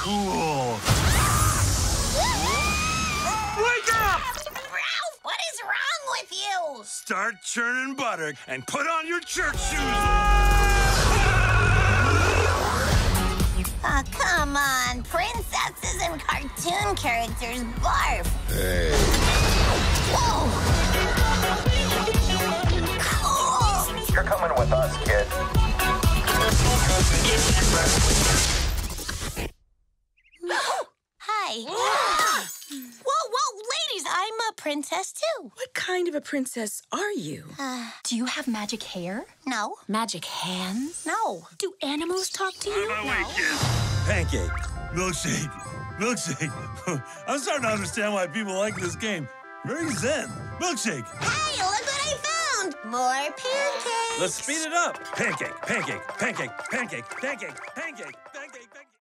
cool. Wake up! Ralph, what is wrong with you? Start churning butter and put on your church shoes. Oh, come on. Princesses and cartoon characters barf. Hey. Whoa! Cool! You're coming with us, kid. Hi. whoa, whoa, ladies, I'm a princess too. What kind of a princess are you? Uh, do you have magic hair? No, Magic hands? no. Do animals talk to you? My way, kid. Pancake, milkshake, milkshake. I'm starting to understand why people like this game. Very zen. Milkshake. Hey, look what I found! More pancakes. Let's speed it up. Pancake, pancake, pancake, pancake, pancake, pancake, pancake.